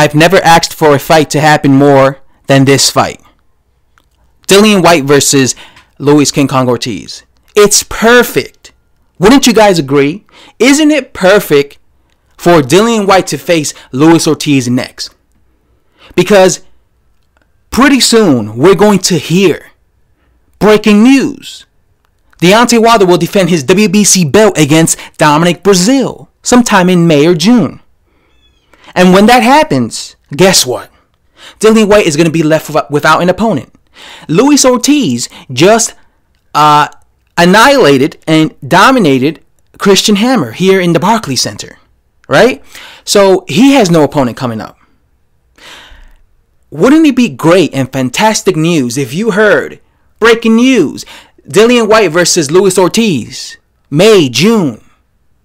I've never asked for a fight to happen more than this fight. Dillian Whyte versus Luis King Kong Ortiz. It's perfect. Wouldn't you guys agree? Isn't it perfect for Dillian Whyte to face Luis Ortiz next? Because pretty soon we're going to hear breaking news. Deontay Wilder will defend his WBC belt against Dominic Breazeale sometime in May or June. And when that happens, guess what? Dillian Whyte is going to be left without an opponent. Luis Ortiz just uh, annihilated and dominated Christian Hammer here in the Barclays Center, right? So he has no opponent coming up. Wouldn't it be great and fantastic news if you heard breaking news Dillian Whyte versus Luis Ortiz, May, June,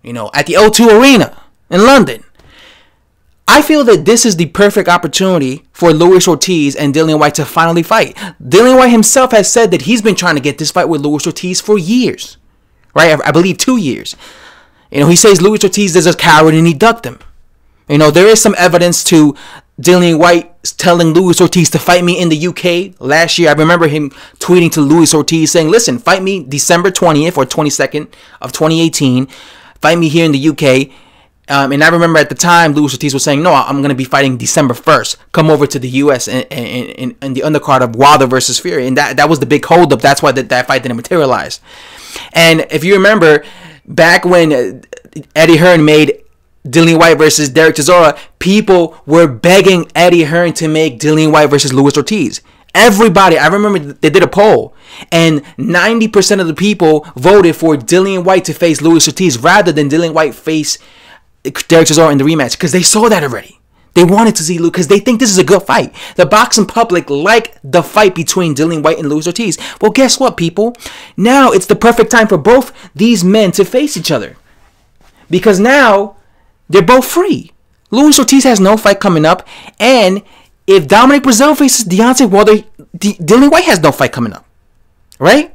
you know, at the O2 Arena in London. I feel that this is the perfect opportunity for Luis Ortiz and Dillian Whyte to finally fight. Dillian Whyte himself has said that he's been trying to get this fight with Luis Ortiz for years, right? I, believe two years. You know, he says Luis Ortiz is a coward and he ducked him. You know, there is some evidence to Dillian Whyte telling Luis Ortiz to fight me in the UK last year. I remember him tweeting to Luis Ortiz saying, "Listen, fight me December 20th or 22nd of 2018. Fight me here in the UK." Um, and I remember at the time, Luis Ortiz was saying, "No, I'm going to be fighting December 1st. Come over to the US and in, in, the undercard of Wilder versus Fury." And that that was the big holdup. That's why that, that fight didn't materialize. And if you remember, back when Eddie Hearn made Dillian Whyte versus Derek Chisora, people were begging Eddie Hearn to make Dillian Whyte versus Luis Ortiz. Everybody, I remember they did a poll, and 90% of the people voted for Dillian Whyte to face Luis Ortiz rather than Dillian Whyte face Derek Chisora in the rematch because they saw that already. They wanted to see Luke because they think this is a good fight. The boxing public like the fight between Dillian Whyte and Luis Ortiz. Well, guess what, people? Now it's the perfect time for both these men to face each other. Because now they're both free. Luis Ortiz has no fight coming up, and if Dominic Breazeale faces Deontay Wilder, D- Dillian Whyte has no fight coming up, right?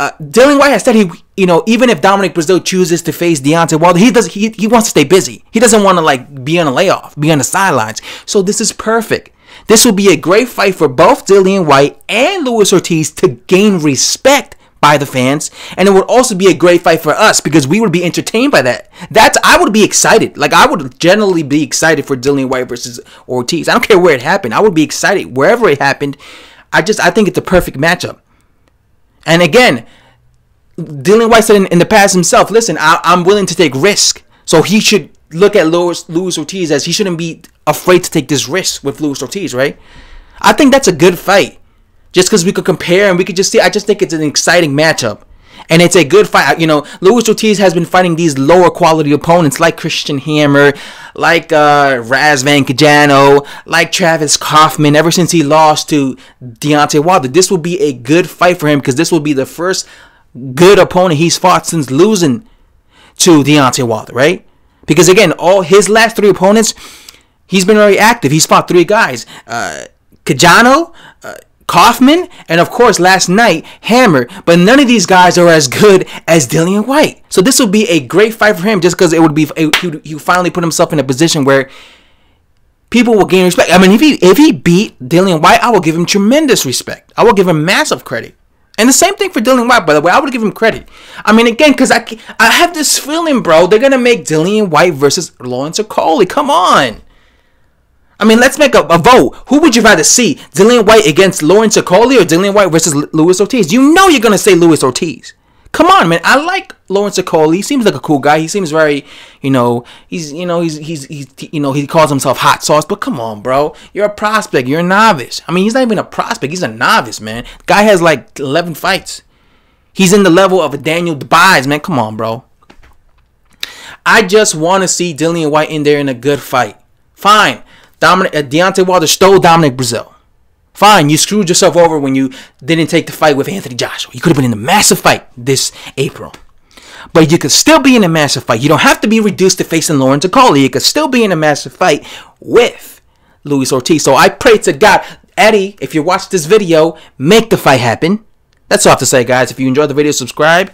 Uh, Dillian Whyte has said he, you know, even if Dominic Breazeale chooses to face Deontay Wilder, he does he, he wants to stay busy. He doesn't want to like be on a layoff, be on the sidelines. So this is perfect. This will be a great fight for both Dillian Whyte and Luis Ortiz to gain respect by the fans, and it would also be a great fight for us because we would be entertained by that. That's I would be excited. Like I would generally be excited for Dillian Whyte versus Ortiz. I don't care where it happened. I would be excited wherever it happened. I just I think it's a perfect matchup. And again, Dillian Whyte said in, in the past himself, "Listen, I, am willing to take risk." So he should look at Luis, Luis Ortiz as he shouldn't be afraid to take this risk with Luis Ortiz, right? I think that's a good fight just because we could compare and we could just see. I just think it's an exciting matchup. And it's a good fight. You know, Luis Ortiz has been fighting these lower quality opponents like Christian Hammer, like uh, Razvan Cojanu, like Travis Kauffman. ever since he lost to Deontay Wilder. This will be a good fight for him because this will be the first good opponent he's fought since losing to Deontay Wilder, right? Because again, all his last three opponents, he's been very active. He's fought three guys. Uh, Cojanu, uh, Kauffman, and of course last night, Hammer. But none of these guys are as good as Dillian Whyte. So this would be a great fight for him just because it would be, he, finally put himself in a position where people will gain respect. I mean, if he if he beat Dillian Whyte, I will give him tremendous respect. I will give him massive credit. And the same thing for Dillian Whyte, by the way. I would give him credit. I mean, again, because I, I have this feeling, bro, they're going to make Dillian Whyte versus Lawrence Okolie. Come on. I mean, let's make a, a, vote. Who would you rather see? Dillian Whyte against Lawrence Okolie or Dillian Whyte versus Luis Ortiz? You know you're going to say Luis Ortiz. Come on, man. I like Lawrence Okolie. He seems like a cool guy. He seems very, you know, he's, you know, he's, he's, he's, you know, he calls himself hot sauce. But come on, bro. You're a prospect. You're a novice. I mean, he's not even a prospect. He's a novice, man. Guy has like 11 fights. He's in the level of a Daniel Dubois, man. Come on, bro. I just want to see Dillian Whyte in there in a good fight. Fine. Dominic uh, Deontay Wilder stole Dominic Breazeale. Fine, you screwed yourself over when you didn't take the fight with Anthony Joshua. You could have been in a massive fight this April. But you could still be in a massive fight. You don't have to be reduced to facing Lawrence Okolie. You could still be in a massive fight with Luis Ortiz. So I pray to God, Eddie, if you watch this video, make the fight happen. That's all I have to say, guys. If you enjoyed the video, subscribe.